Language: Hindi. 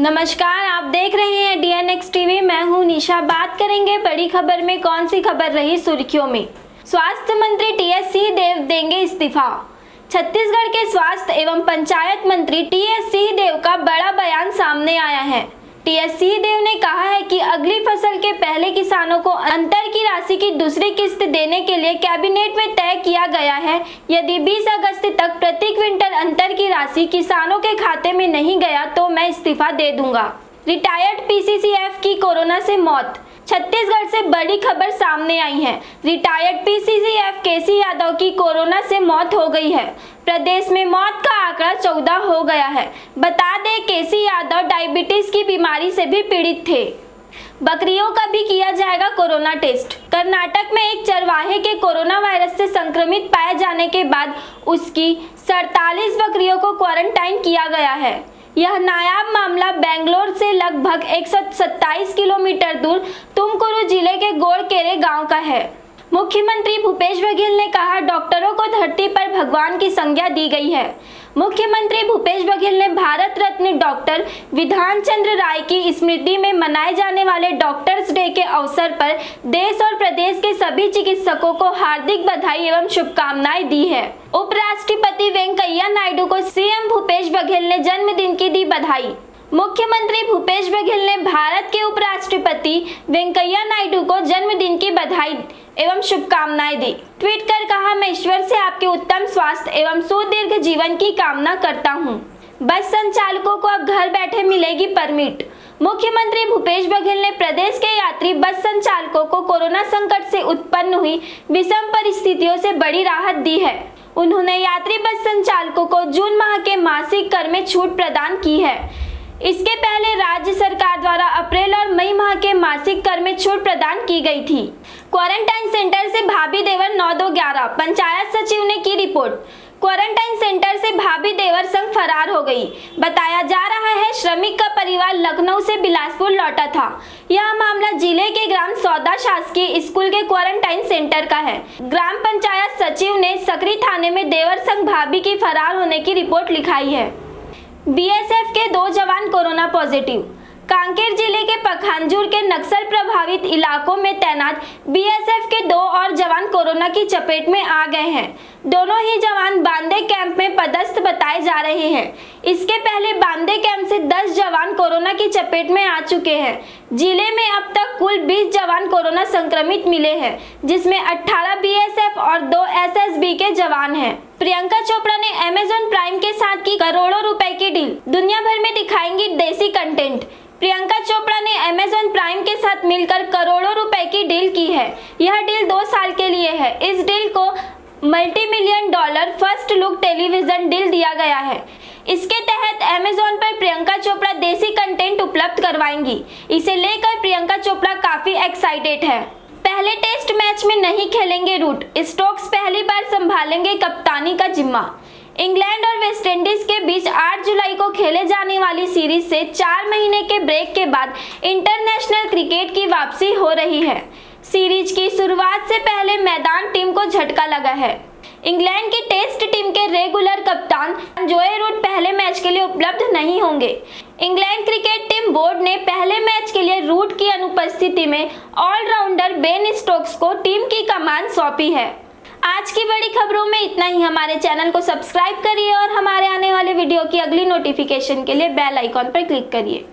नमस्कार, आप देख रहे हैं डीएनएक्स टीवी मैं हूँ निशा। बात करेंगे बड़ी खबर में, कौन सी खबर रही सुर्खियों में? स्वास्थ्य मंत्री टीएस सिंहदेव देंगे इस्तीफा। छत्तीसगढ़ के स्वास्थ्य एवं पंचायत मंत्री टीएस देव का बड़ा बयान सामने आया है टीएस सिंहदेव ने कहा है कि अगली फ़सल के पहले किसानों को अंतर की राशि की दूसरी किस्त देने के लिए कैबिनेट में तय किया गया है। यदि 20 अगस्त तक प्रति क्विंटल अंतर की राशि किसानों के खाते में नहीं गया तो मैं इस्तीफा दे दूँगा। रिटायर्ड पीसीसीएफ की कोरोना से मौत। छत्तीसगढ़ से बड़ी खबर सामने आई है। रिटायर्ड पीसीसीएफ केसी यादव की कोरोना से मौत हो गई है। प्रदेश में मौत का आंकड़ा चौदह हो गया है। बता दें, केसी यादव डायबिटीज़ की बीमारी से भी पीड़ित थे। बकरियों का भी किया जाएगा कोरोना टेस्ट। कर्नाटक में एक चरवाहे के कोरोना वायरस से संक्रमित पाए जाने के बाद उसकी सड़तालीस बकरियों को क्वारंटाइन किया गया है। यह नायाब मामला बेंगलोर से लगभग 127 किलोमीटर दूर तुमकुरु ज़िले के गोड़केरे गाँव का है। मुख्यमंत्री भूपेश बघेल ने कहा, डॉक्टरों को धरती पर भगवान की संज्ञा दी गई है। मुख्यमंत्री भूपेश बघेल ने भारत रत्न डॉक्टर विधान चंद्र राय की स्मृति में मनाए जाने वाले डॉक्टर्स डे के अवसर पर देश और प्रदेश के सभी चिकित्सकों को हार्दिक बधाई एवं शुभकामनाएँ दी है। उपराष्ट्रपति वेंकैया नायडू को सीएम भूपेश बघेल ने जन्मदिन की दी बधाई। मुख्यमंत्री भूपेश बघेल ने भारत के उपराष्ट्रपति वेंकैया नायडू को जन्मदिन की बधाई एवं शुभकामनाएँ दी। ट्वीट कर कहा, मैं ईश्वर से आपके उत्तम स्वास्थ्य एवं सुदीर्घ जीवन की कामना करता हूँ। बस संचालकों को अब घर बैठे मिलेगी परमिट। मुख्यमंत्री भूपेश बघेल ने प्रदेश के यात्री बस संचालकों को कोरोना संकट से उत्पन्न हुई विषम परिस्थितियों से बड़ी राहत दी है। उन्होंने यात्री बस संचालकों को जून माह के मासिक कर में छूट प्रदान की है। इसके पहले राज्य सरकार द्वारा अप्रैल और मई माह के मासिक कर में छूट प्रदान की गई थी। क्वारंटाइन सेंटर से भाभी देवर नौ दो ग्यारह, पंचायत सचिव ने की रिपोर्ट। क्वारंटाइन सेंटर से भाभी देवर संग फरार हो गई। बताया जा रहा है, श्रमिक का परिवार लखनऊ से बिलासपुर लौटा था। यह मामला ज़िले के ग्राम सौदा शासकीय स्कूल के क्वारंटाइन सेंटर का है। ग्राम पंचायत सचिव ने सकरी थाने में देवर संग भाभी की फरार होने की रिपोर्ट लिखाई है। बीएसएफ के दो जवान कोरोना पॉजिटिव। कांकेर ज़िले के पखांजूर के नक्सल प्रभावित इलाकों में तैनात बीएसएफ के दो और जवान कोरोना की चपेट में आ गए हैं। दोनों ही जवान बांदे कैंप में पदस्थ बताए जा रहे हैं। इसके पहले बांदे कैंप से 10 जवान कोरोना की चपेट में आ चुके हैं। ज़िले में अब तक कुल 20 जवान कोरोना संक्रमित मिले हैं, जिसमें 18 बीएसएफ और दो एसएसबी के जवान हैं। प्रियंका चोपड़ा ने अमेजोन प्राइम के साथ की करोड़ों रुपए की डील। दुनिया भर में दिखाएँगी देसी कंटेंट प्रियंका चोपड़ा ने अमेजोन प्राइम के साथ मिलकर करोड़ों रुपए की डील की है। यह डील दो साल के लिए है। इस डील को multi million dollar first look television deal दिया गया है। इसके तहत अमेजोन पर प्रियंका चोपड़ा देसी कंटेंट उपलब्ध करवाएँगी। इसे लेकर प्रियंका चोपड़ा काफ़ी एक्साइटेड है। पहले टेस्ट मैच में नहीं खेलेंगे रूट। स्टोक्स पहली बार संभालेंगे कप्तानी का जिम्मा। इंग्लैंड और वेस्टइंडीज के बीच 8 जुलाई को खेले जाने वाली सीरीज़ से चार महीने के ब्रेक के बाद इंटरनेशनल क्रिकेट की वापसी हो रही है। सीरीज़ की शुरुआत से पहले मैदान टीम को झटका लगा है। इंग्लैंड की टेस्ट टीम के रेगुलर कप्तान जोए मैच के लिए उपलब्ध नहीं होंगे। इंग्लैंड क्रिकेट टीम बोर्ड ने पहले मैच के लिए रूट की अनुपस्थिति में ऑलराउंडर बेन स्टोक्स को टीम की कमान सौंपी है। आज की बड़ी खबरों में इतना ही। हमारे चैनल को सब्सक्राइब करिए और हमारे आने वाले वीडियो की अगली नोटिफिकेशन के लिए बेल आइकॉन पर क्लिक करिए।